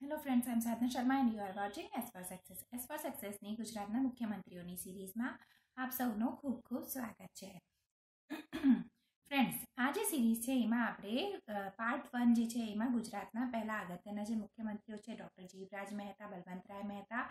Hello friends I Sadhana Sharma and you are watching S for success S for સક્સેસની ગુજરાતના મુખ્યમંત્રીઓની સિરીઝમાં આપ સૌનો ખૂબ ખૂબ સ્વાગત છે. ફ્રેન્ડ્સ આ જે સિરીઝ છે એમાં આપણે પાર્ટ વન જે છે એમાં ગુજરાતના પહેલા અગત્યના જે મુખ્યમંત્રીઓ છે, ડૉક્ટર જીવરાજ મહેતા, બલવંતરાય મહેતા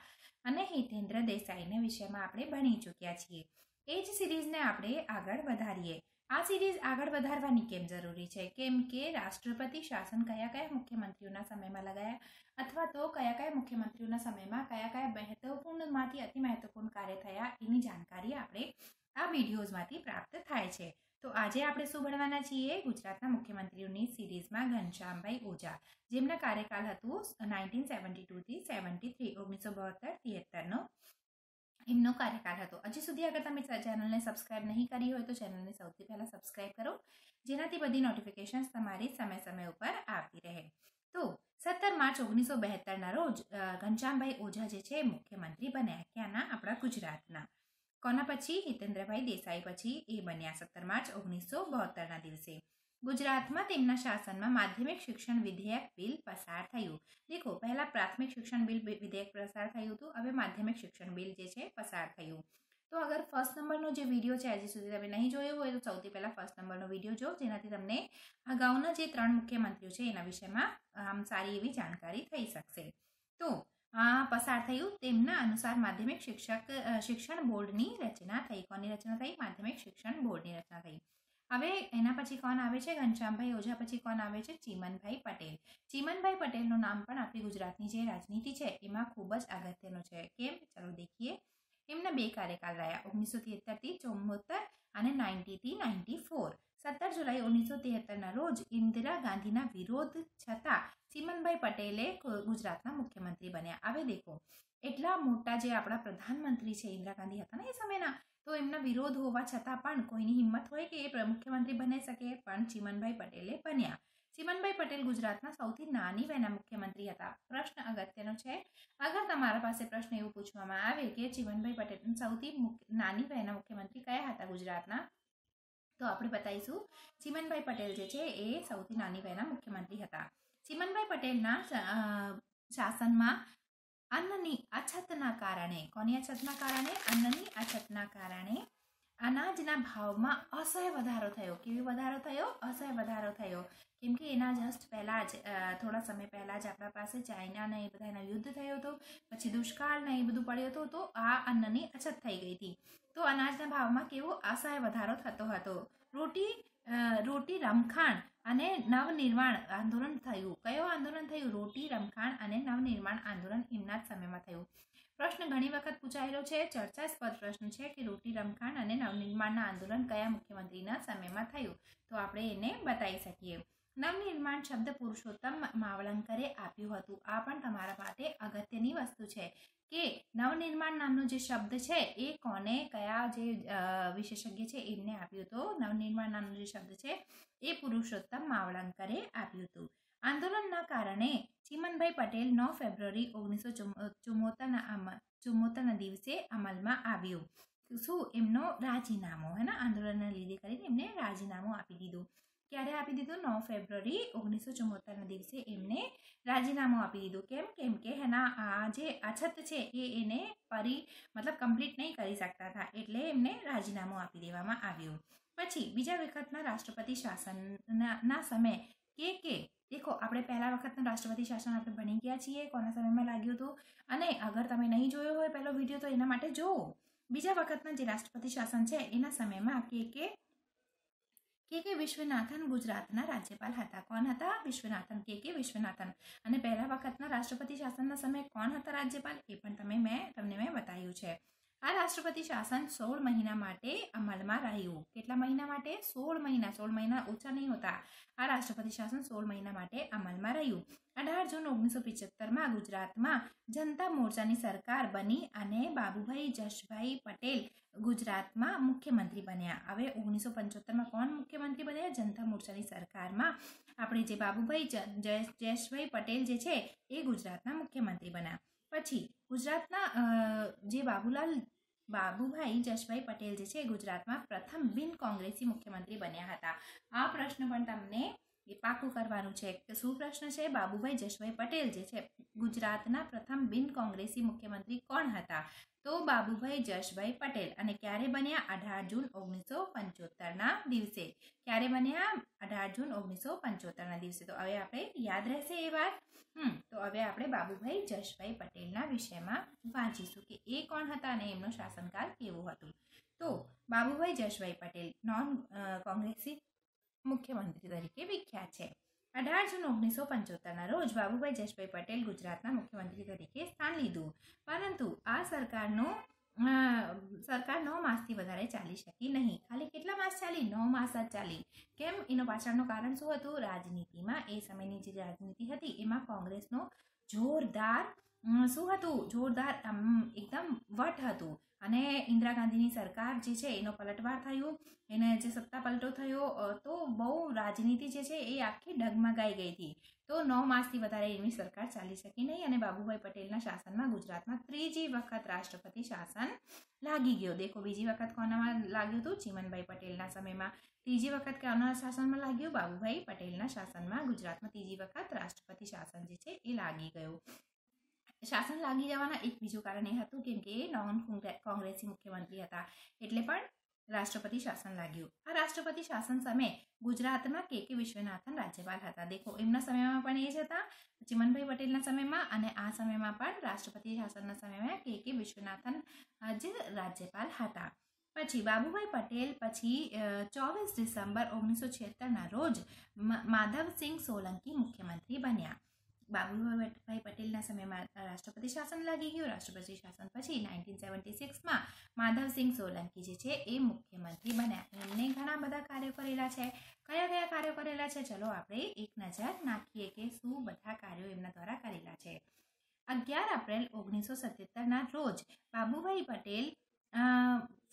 અને હિતેન્દ્ર દેસાઈને વિષયમાં આપણે ભણી ચૂક્યા છીએ. એ જ સિરીઝને આપણે આગળ વધારીએ. આ સિરીઝ આગળ વધારવાની કેમ જરૂરી છે? કેમ કે રાષ્ટ્રપતિ શાસન કયા કયા મુખ્યમંત્રીઓના સમયમાં લગાયા? અથવા તો કયા કયા મુખ્યમંત્રીઓના સમયમાં કયા કયા મહત્વપૂર્ણમાંથી અતિ મહત્વપૂર્ણ કાર્ય થયા એની જાણકારી આપણે આ વિડીયોઝમાંથી પ્રાપ્ત થાય છે. તો આજે આપણે શું ભણવાના છીએ? ગુજરાતના મુખ્યમંત્રીઓની સિરીઝમાં ઘનશ્યામભાઈ ઓઝા, જેમના કાર્યકાળ હતું નાઇન્ટીન સેવન્ટી ટુથી સેવન્ટી થ્રી ઓગણીસો બોતેર તિહત્તરનો એમનો કાર્યકાળ હતો. હજી સુધી અગર તમે ચેનલને સબસ્ક્રાઇબ નહીં કરી હોય તો ચેનલને સૌથી પહેલાં સબસ્ક્રાઇબ કરો. જેનાથી બધી નોટિફિકેશન્સ તમારી સમય સમય ઉપર આવતી રહે. તો સત્તર માર્ચ ઓગણીસો બહેત્તરના રોજ ઘનશ્યામભાઈ ઓઝા જે છે મુખ્યમંત્રી બન્યા ક્યાંના? આપણા ગુજરાતના. કોના પછી? હિતેન્દ્રભાઈ દેસાઈ પછી એ બન્યા સત્તર માર્ચ ઓગણીસો બોતેરના દિવસે. ગુજરાતમાં તેમના શાસનમાં માધ્યમિક શિક્ષણ વિધેયક બિલ પસાર થયું. દેખો, પહેલા પ્રાથમિક શિક્ષણ બિલ વિધેયક પસાર થયું હતું, હવે માધ્યમિક શિક્ષણ બિલ જે છે પસાર થયું. તો અગર ફર્સ્ટ નંબરનો જે વીડિયો છે હજી સુધી તમે નહીં જોયો હોય તો સૌથી પહેલાં ફર્સ્ટ નંબરનો વીડિયો જો જેનાથી તમને અગાઉના જે ત્રણ મુખ્યમંત્રીઓ છે એના વિષયમાં આમ સારી એવી જાણકારી થઈ શકશે. તો, આ પસાર થયું તેમના અનુસાર માધ્યમિક શિક્ષક શિક્ષણ બોર્ડની રચના થઈ. કોની રચના થઈ? માધ્યમિક શિક્ષણ બોર્ડની રચના થઈ. હવે એના પછી કોણ આવે છે? ઘનશ્યામભાઈ ઓઝા, પછી કોણ આવે છે? ચીમનભાઈ પટેલ. ચીમનભાઈ પટેલનું નામ પણ આપણી ગુજરાતની જે રાજનીતિ છે, એમાં ખૂબ જ અગત્યનું છે. કેમ? ચલો દેખીએ. એમના બે કાર્યકાળ રહ્યા, ઓગણીસો તેહત્તરથી ચુમ્મોતેર અને નાઇન્ટીથી નાઇન્ટી ફોર. સત્તર જુલાઈ ઓગણીસો તેહત્તરના રોજ ઇન્દિરા ગાંધીના વિરોધ છતાં ચીમનભાઈ પટેલે ગુજરાતના મુખ્યમંત્રી બન્યા. હવે દેખો, એટલા મોટા જે આપણા પ્રધાનમંત્રી છે, ઇન્દિરા ગાંધી હતા ને એ સમયના તો એમના વિરોધ હોવા છતાં પણ કોઈની હિંમત હોય કે એ મુખ્યમંત્રી બની શકે પણ ચીમનભાઈ પટેલે બન્યા. ચીમનભાઈ પટેલ ગુજરાતના સૌથી નાની વયના મુખ્યમંત્રી હતા. પ્રશ્ન અગત્યનો છે. અગર તમારા પાસે પ્રશ્ન એવું પૂછવામાં આવે કે ચીમનભાઈ પટેલ સૌથી નાની વયના મુખ્યમંત્રી કયા હતા ગુજરાતના, તો આપણે બતાવીશું. ચીમનભાઈ પટેલ જે છે એ સૌથી નાની વયના મુખ્યમંત્રી હતા. ચીમનભાઈ પટેલના શાસનમાં અન્નની અછતના કારણે કોની અછતના કારણે અન્નની અછતના કારણે અનાજના ભાવમાં અસહ્ય વધારો થયો કેવી વધારો થયો અસહ્ય વધારો થયો કેમ કે એના જસ્ટ પહેલાં જ થોડા સમય પહેલાં જ આપણા પાસે ચાઇનાને એ બધાના યુદ્ધ થયો હતો. પછી દુષ્કાળ ને એ બધું પડ્યું હતું, તો આ અન્નની અછત થઈ ગઈ હતી. તો અનાજના ભાવમાં કેવો અસહ્ય વધારો થતો હતો. રોટી રોટી રમખાણ અને નવનિર્માણ આંદોલન થયું. કયો આંદોલન થયું? રોટી, રમખાણ અને નવનિર્માણ આંદોલન એમના જ સમયમાં થયું. પ્રશ્ન ઘણી વખત પૂછાયેલો છે. ચર્ચાસ્પદ પ્રશ્ન છે કે રોટી, રમખાણ અને નવનિર્માણના આંદોલન કયા મુખ્યમંત્રીના સમયમાં થયું? તો આપણે એને બતાવી શકીએ. નવનિર્માણ શબ્દ પુરુષોત્તમ માવલંકરે આપ્યું હતું. આ પણ તમારા માટે અગત્યની વસ્તુ છે કે નવનિર્માણ નામનો જે શબ્દ છે એ કોને, કયા જે વિશેષજ્ઞ છે એમને આપ્યું હતું. નવનિર્માણ નામનો જે શબ્દ છે એ પુરુષોત્તમ માવળંકરે આપ્યું હતું. આંદોલનના કારણે ચીમનભાઈ પટેલ નવ ફેબ્રુઆરી ઓગણીસો ચુમ્મોતરના ચુમ્મોતરના દિવસે અમલમાં આવ્યું. શું એમનો રાજીનામો, હે ને? આંદોલનના લીધે કરીને એમને રાજીનામું આપી દીધું. ક્યારે આપી દીધું? નવ ફેબ્રુઆરી ઓગણીસો ચુમ્મોતેરના દિવસે એમને રાજીનામું આપી દીધું. કેમ? કેમ કે એના આ જે અછત છે એ એને પરી, મતલબ કમ્પ્લીટ નહીં કરી શકતા હતા. એટલે એમને રાજીનામું આપી દેવામાં આવ્યું. પછી બીજા વખતના રાષ્ટ્રપતિ શાસનના સમય કે કે, દેખો, આપણે પહેલા વખતનું રાષ્ટ્રપતિ શાસન આપણે ભણી ગયા છીએ, કોના સમયમાં લાગ્યું હતું? અને અગર તમે નહીં જોયો હોય પહેલો વીડિયો તો એના માટે જુઓ. બીજા વખતના જે રાષ્ટ્રપતિ શાસન છે એના સમયમાં કે કે કે કે વિશ્વનાથન ગુજરાતના રાજ્યપાલ હતા. કોણ હતા? વિશ્વનાથન, કે કે વિશ્વનાથન. અને પહેલા વખતના રાષ્ટ્રપતિ શાસનના સમયે કોણ હતા રાજ્યપાલ? એ પણ તમે મેં, તમને મેં બતાવ્યું છે. આ રાષ્ટ્રપતિ શાસન સોળ મહિના માટે અમલમાં રહ્યું. કેટલા મહિના માટે? સોળ મહિના. સોળ મહિના ઓછા નહીં હોતા. આ રાષ્ટ્રપતિ શાસન સોળ મહિના માટે અમલમાં રહ્યું. અઢાર જૂન ઓગણીસો પિચોતેરમાં ગુજરાતમાં જનતા મોરચાની સરકાર બની અને બાબુભાઈ જશભાઈ પટેલ ગુજરાતમાં મુખ્યમંત્રી બન્યા. હવે ઓગણીસો પંચોતેરમાં કોણ મુખ્યમંત્રી બન્યા? જનતા મોરચાની સરકારમાં આપણે જે બાબુભાઈ જયેશભાઈ પટેલ જે છે, એ ગુજરાતના મુખ્યમંત્રી બન્યા. પછી ગુજરાતના જે બાબુલાલ બાબુભાઈ જશભાઈ પટેલ જે છે ગુજરાતમાં પ્રથમ બિન કોંગ્રેસી મુખ્યમંત્રી બન્યા હતા. આ પ્રશ્ન પણ તમને એ પાકું કરવાનું છે. કે શું પ્રશ્ન છે? બાબુભાઈ જશભાઈ પટેલ જે છે, ગુજરાતના પ્રથમ બિન કોંગ્રેસી મુખ્યમંત્રી કોણ હતા? તો બાબુભાઈ જશભાઈ પટેલ. અને ક્યારે બન્યા? અઢાર જૂન ઓગણીસો પંચોતેરના દિવસે. ક્યારે બન્યા? અઢાર જૂન ઓગણીસો પંચોતેરના દિવસે. તો હવે આપણે યાદ રહેશે એ વાત? હમ, તો હવે આપણે બાબુભાઈ જશભાઈ પટેલના વિષયમાં વાંચીશું કે એ કોણ હતા અને એમનો શાસનકાળ કેવો હતો? તો બાબુભાઈ જશભાઈ પટેલ, નોન કોંગ્રેસી મુખ્યમંત્રી તરીકે વિખ્યાત છે. અઢાર જૂન ઓગણીસો પંચોતેરના રોજ બાબુભાઈ જશભાઈ પટેલ ગુજરાતના મુખ્યમંત્રી તરીકે સ્થાન લીધું. પરંતુ આ સરકારનું સરકાર નવ માસથી વધારે ચાલી શકી નહીં. ખાલી કેટલા માસ ચાલી? નવ માસ જ ચાલી. કેમ? એનો પાછળનું કારણ શું હતું? રાજનીતિમાં એ સમયની જે રાજનીતિ હતી, એમાં કોંગ્રેસનો જોરદાર શું હતું? જોરદાર એકદમ વટ હતું. અને ઇન્દિરા ગાંધીની સરકાર જે છે, એનો પલટવાર થયો, એને જે સત્તા પલટો થયો તો બહુ રાજનીતિ જે છે, એ આખી ડગમગાઈ ગઈ હતી. તો નવ માસથી વધારે એની સરકાર ચાલી શકી નહીં અને બાબુભાઈ પટેલના શાસનમાં ગુજરાતમાં ત્રીજી વખત રાષ્ટ્રપતિ શાસન લાગી ગયો. દેખો, બીજી વખત કોનામાં લાગ્યું હતું? ચીમનભાઈ પટેલના સમયમાં. ત્રીજી વખત કોના શાસનમાં લાગ્યું? બાબુભાઈ પટેલના શાસનમાં ગુજરાતમાં ત્રીજી વખત રાષ્ટ્રપતિ શાસન જે છે, એ લાગી ગયું. શાસન લાગી જવાના એક બીજું કારણ એ હતું કેમ કે નોન કોંગ્રેસી મુખ્યમંત્રી હતા. એટલે પણ રાષ્ટ્રપતિ શાસન લાગ્યું. આ રાષ્ટ્રપતિ શાસન સમયે ગુજરાતમાં કે કે વિશ્વનાથન રાજ્યપાલ હતા. દેખો, એમના સમયમાં પણ એ જ હતા. ચિમનભાઈ પટેલના સમયમાં અને આ સમયમાં પણ રાષ્ટ્રપતિ શાસનના સમયમાં કે કે વિશ્વનાથન જ રાજ્યપાલ હતા. પછી બાબુભાઈ પટેલ, પછી ચોવીસ ડિસેમ્બર ઓગણીસો છેતરના રોજ માધવસિંહ સોલંકી મુખ્યમંત્રી બન્યા. બાબુભાઈ પટેલના સમયમાં રાષ્ટ્રપતિ શાસન લાગી ગયું. રાષ્ટ્રપતિ શાસન પછી નાઇન્ટીન સેવન્ટી સિક્સમાં માધવસિંહ સોલંકી જે છે એ મુખ્યમંત્રી બન્યા. એમને ઘણા બધા કાર્યો કરેલા છે. કયા કયા કાર્યો કરેલા છે? ચલો આપણે એક નજર નાખીએ કે શું બધા કાર્યો એમના દ્વારા કરેલા છે. અગિયાર એપ્રિલ ઓગણીસો સત્યોતેરના રોજ બાબુભાઈ પટેલ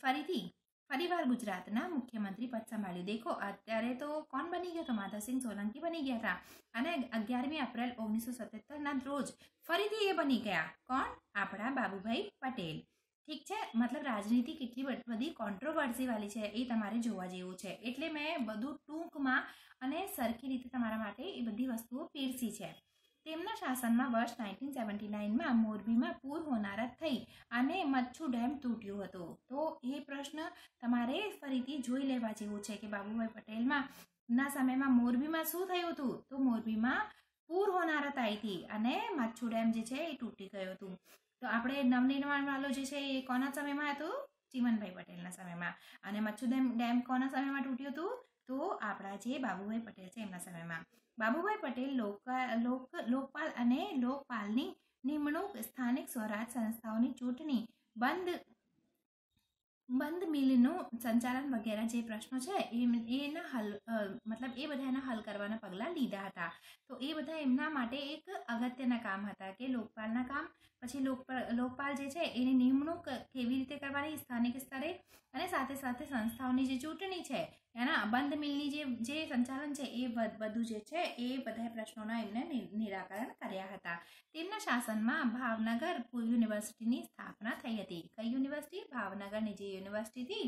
ફરીથી ફરીવાર ગુજરાતના મુખ્યમંત્રી પદ સંભાળ્યું. દેખો, અત્યારે તો કોણ બની ગયો તો માધવસિંહ સોલંકી બની ગયા હતા. અને અગિયારમી એપ્રિલ ઓગણીસો સત્યોતેરના રોજ ફરીથી એ બની ગયા. કોણ? આપણા બાબુભાઈ પટેલ. ઠીક છે? મતલબ રાજનીતિ કેટલી બધી કોન્ટ્રોવર્સી વાળી છે એ તમારે જોવા જેવું છે. એટલે મેં બધું ટૂંકમાં અને સરખી રીતે તમારા માટે એ બધી વસ્તુઓ પીરસી છે. તેમના શાસનમાં વર્ષ નાઇન્ટીન સેવન્ટી નાઇનમાં મોરબીમાં પૂર હોનારત થઈ અને મચ્છુ ડેમ તૂટ્યો હતો. તો એ પ્રશ્ન તમારે ફરીથી જોઈ લેવા જેવું છે કે બાબુભાઈ પટેલમાં ના સમયમાં મોરબીમાં શું થયું હતું? તો મોરબીમાં પૂર હોનારત આવી હતી અને મચ્છુ ડેમ જે છે એ તૂટી ગયો હતું. તો આપણે નવનિર્માણ વાળો જે છે એ કોના સમયમાં હતું? ચીમનભાઈ પટેલના સમયમાં. અને મચ્છુ ડેમ ડેમ કોના સમયમાં તૂટ્યું હતું? તો આપણા જે બાબુભાઈ પટેલ છે એમના સમયમાં. બાબુભાઈ પટેલ લોક, લોકપાલ અને લોકપાલની નિમણૂક સ્થાનિક સ્વરાજ સંસ્થાઓની ચૂંટણી બંધ બંધ મિલનું સંચાલન વગેરે જે પ્રશ્નો છે એના હલ મતલબ એ બધા એના હલ કરવાના પગલાં લીધા હતા. તો એ બધા એમના માટે એક અગત્યના કામ હતા કે લોકપાલના કામ, પછી લોકપાલ જે છે એની નિમણૂક કેવી રીતે કરવાની, સ્થાનિક સ્તરે અને સાથે સાથે સંસ્થાઓની જે ચૂંટણી છે, એના બંધ મિલની જે જે સંચાલન છે, એ બધું જે છે, એ બધા પ્રશ્નોના એમને નિરાકરણ કર્યા હતા. તેમના શાસનમાં ભાવનગર યુનિવર્સિટીની સ્થાપના થઈ હતી. કઈ યુનિવર્સિટી? ભાવનગરની જે યુનિવર્સિટી હતી,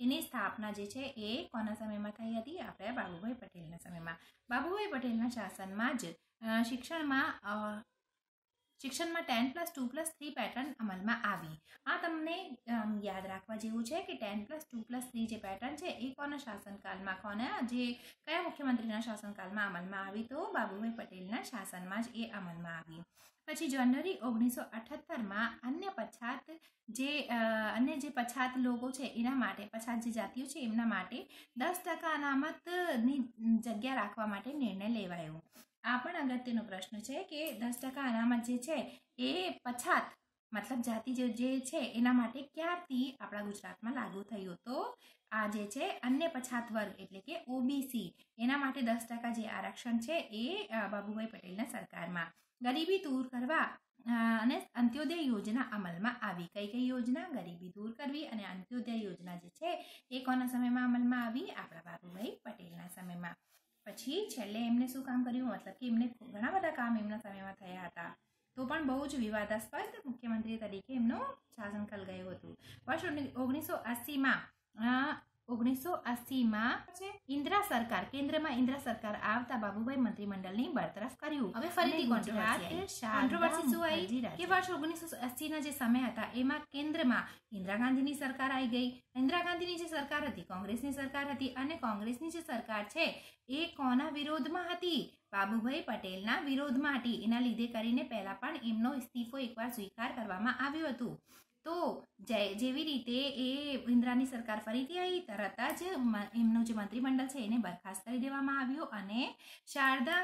એની સ્થાપના જે છે, એ કોના સમયમાં થઈ હતી? આપણે બાબુભાઈ પટેલના સમયમાં. બાબુભાઈ પટેલના શાસનમાં જ શિક્ષણમાં શિક્ષણમાં ten plus two plus three pattern અમલમાં આવી. આ તમને યાદ રાખવા જેવું છે કે ten plus two plus three જે પેટર્ન છે એ કોના શાસનકાળમાં, કોના, જે કયા મુખ્યમંત્રીના શાસનકાલમાં અમલમાં આવી તો બાબુભાઈ પટેલના શાસનમાં જ એ અમલમાં આવી. પછી જાન્યુઆરી ઓગણીસો અઠ્ઠાત્તરમાં અન્ય પછાત જે અન્ય જે પછાત લોકો છે એના માટે, પછાત જે જાતિઓ છે એમના માટે દસ ટકા અનામતની જગ્યા રાખવા માટે નિર્ણય લેવાયો. આ પણ અગત્યનો પ્રશ્ન છે કે દસ ટકા અનામત જે છે, એ પછાત મતલબ જાતિ જે છે, એના માટે ક્યારથી આપણા ગુજરાતમાં લાગુ થયું તો? આ જે છે, અન્ય પછાત વર્ગ એટલે કે ઓબીસી એના માટે દસ ટકા જે આરક્ષણ છે એ બાબુભાઈ પટેલના સરકારમાં. ગરીબી દૂર કરવા અને અંત્યોદય યોજના અમલમાં આવી. કઈ કઈ યોજના? ગરીબી દૂર કરવી અને અંત્યોદય યોજના જે છે, એ કોના સમયમાં અમલમાં આવી? આપણા બાબુભાઈ પટેલના સમયમાં. પછી છેલ્લે એમને શું કામ કર્યું? મતલબ કે એમને ઘણા બધા કામ એમના સમયમાં થયા હતા. તો પણ બહુ જ વિવાદાસ્પદ મુખ્યમંત્રી તરીકે એમનું શાસનકાલ ગયું હતું. વર્ષ ઓગણીસો અસીમાં ઓગણીસો અસીમાં ઇન્દ્રા સરકાર કેન્દ્રમાં ઇન્દ્રા સરકાર આવતા બાબુભાઈ મંત્રીમંડળની બરતરફ કર્યું. હવે ફરીથી કોન્ટ્રોવર્સી શું આવી? કે વર્ષ ઓગણીસો અસીના જે સમય હતા એમાં કેન્દ્રમાં ઇન્દિરા ગાંધીની સરકાર આવી ગઈ. ઇન્દિરા ગાંધીની જે સરકાર હતી કોંગ્રેસની સરકાર હતી અને કોંગ્રેસની જે સરકાર છે એ કોના વિરોધમાં હતી? બાબુભાઈ પટેલના વિરોધમાં હતી. એના લીધે કરીને પહેલા પણ એમનો ઇસ્તીફો એકવાર સ્વીકાર કરવામાં આવ્યું હતું. તો જેવી રીતે એ ઇન્દ્રાની સરકાર ફરીથી આવી તરત જ એમનું જે મંત્રીમંડળ છે એને બરખાસ્ત કરી દેવામાં આવ્યું અને શારદા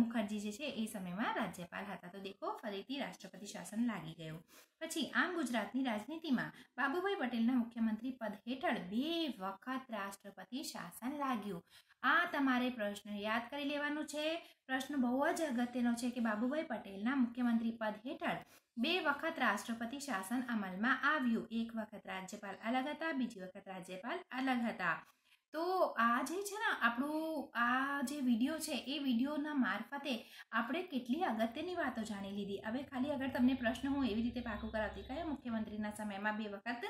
મુખર્જી જે છે એ સમયમાં રાજ્યપાલ હતા. તો દેખો, ફરીથી રાષ્ટ્રપતિ શાસન લાગી ગયું. પછી આમ ગુજરાતની રાજનીતિમાં બાબુભાઈ પટેલના મુખ્યમંત્રી પદ હેઠળ બે વખત રાષ્ટ્રપતિ શાસન લાગ્યું. આ તમારે પ્રશ્ન યાદ કરી લેવાનું છે. પ્રશ્ન બહુ જ અગત્યનો છે કે બાબુભાઈ પટેલના મુખ્યમંત્રી પદ હેઠળ બે વખત રાષ્ટ્રપતિ શાસન અમલમાં આવ્યું. એક વખત રાજ્યપાલ અલગ હતા, બીજી વખત રાજ્યપાલ અલગ હતા. તો આ જે છે ને આપણું, આ જે વીડિયો છે, એ વિડીયોના મારફતે આપણે કેટલી અગત્યની વાતો જાણી લીધી. હવે ખાલી અગર તમને પ્રશ્ન હું એવી રીતે પાકું કરાવતી, કયા મુખ્યમંત્રીના સમયમાં બે વખત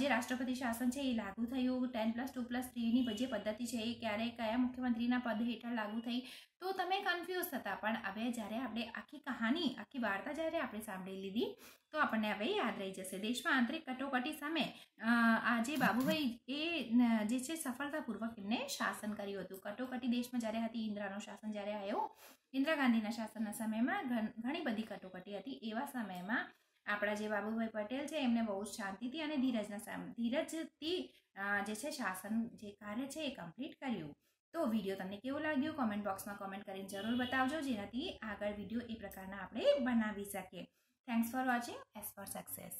જે રાષ્ટ્રપતિ શાસન છે એ લાગુ થયું. ટેન પ્લસ ટુ પ્લસ થ્રીની જે પદ્ધતિ છે એ ક્યારે કયા મુખ્યમંત્રીના પદ હેઠળ લાગુ થઈ, તો તમે કન્ફ્યુઝ થતા પણ હવે જ્યારે આપણે આખી કહાની, આખી વાર્તા જ્યારે આપણે સાંભળી લીધી, તો આપણને હવે યાદ રહી જશે. દેશમાં આંતરિક કટોકટી સામે આજે બાબુભાઈ એ જે છે સફળતાપૂર્વક એમને શાસન કર્યું હતું. કટોકટી દેશમાં જ્યારે હતી, ઇન્દિરાનું શાસન જ્યારે આવ્યું, ઇન્દિરા ગાંધીના શાસનના સમયમાં ઘણી બધી કટોકટી હતી. એવા સમયમાં આપણા જે બાબુભાઈ પટેલ છે, એમને બહુ જ શાંતિથી અને ધીરજના ધીરજથી જે છે શાસન જે કાર્ય છે એ કમ્પ્લીટ કર્યું. તો વીડિયો તમને કેવું લાગ્યું? કોમેન્ટ બોક્સમાં કોમેન્ટ કરીને જરૂર બતાવજો, જેનાથી આગળ વીડિયો એ પ્રકારના આપણે બનાવી શકીએ. Thanks for watching S for success